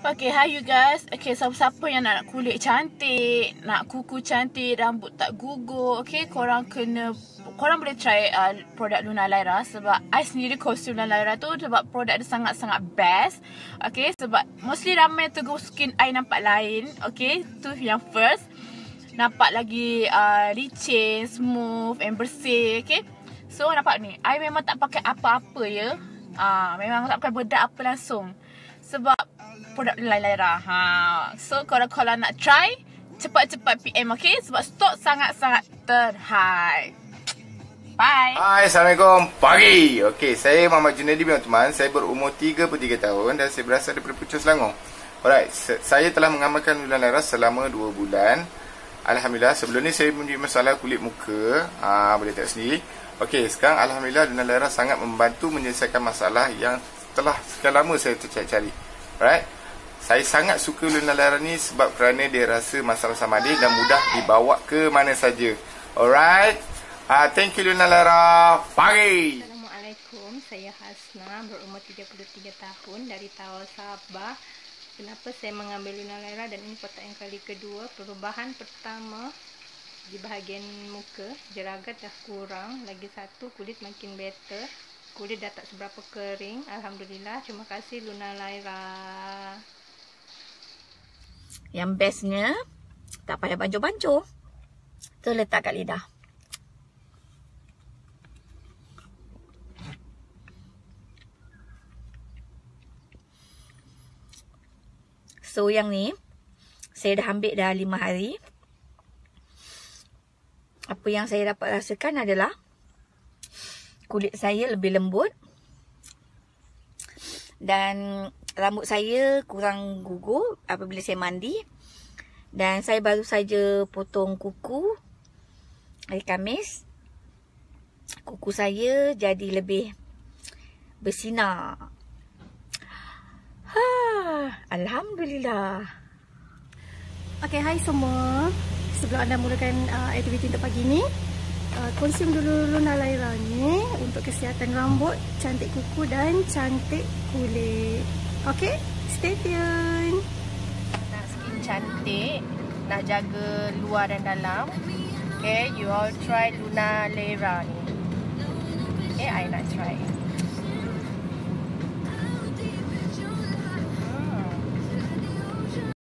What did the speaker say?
Okay, hi you guys. Okay, siapa-siapa yang nak kulit cantik, nak kuku cantik, rambut tak gugur, okay, korang kena, korang boleh try uh, produk Luna Lyra sebab I sendiri kostum Luna Lyra tu sebab produk dia sangat-sangat best. Okay, sebab mostly ramai tegur skin I nampak lain. Okay, tu yang first. Nampak lagi uh, licin, smooth and bersih, okay. So, nampak ni. I memang tak pakai apa-apa ya. Uh, memang tak pakai bedak apa langsung. Sebab produk Laila ha. So kalau kalau nak try cepat-cepat PM okay sebab stok sangat-sangat terhad. Bye. Hai, Assalamualaikum. Pagi. Okey, saya Muhammad Junaidi bin teman. Saya berumur 33 tahun dan saya berasal dari Puchong Selangor. Alright, saya telah mengamalkan bulan laras selama 2 bulan. Alhamdulillah, sebelum ni saya mempunyai masalah kulit muka. Ah, boleh tengok sendiri. Okey, sekarang Alhamdulillah Luna Laras sangat membantu menyelesaikan masalah yang telah sekian lama saya tercari-cari. Alright. Saya sangat suka Luna Lara ni sebab kerana dia rasa masalah sama dia dan mudah dibawa ke mana saja. Alright. Uh, thank you Luna Lara. Pagi. Assalamualaikum. Saya Hasna berumur 33 tahun dari Tawau Sabah. Kenapa saya mengambil Luna Lara dan ini kotak yang kali kedua. Perubahan pertama di bahagian muka. Jeragat dah kurang. Lagi satu kulit makin better. Kulit dah tak seberapa kering. Alhamdulillah. Terima kasih Luna Lyra. Yang bestnya tak payah bancuh-bancuh. Tu letak kat lidah. So yang ni saya dah ambil dah 5 hari. Apa yang saya dapat rasakan adalah kulit saya lebih lembut. Dan rambut saya kurang gugur apabila saya mandi. Dan saya baru saja potong kuku hari Kamis. Kuku saya jadi lebih bersinar. Ha, Alhamdulillah. Okay, hai semua. Sebelum anda mulakan uh, aktiviti untuk pagi ni uh, konsum dulu Luna Laira ni untuk kesihatan rambut, cantik kuku dan cantik kulit. Okay, stay tune. Nak skin cantik, nak jaga luar dan dalam. Okay, you all try Luna Laira ni. Okay, I nak try.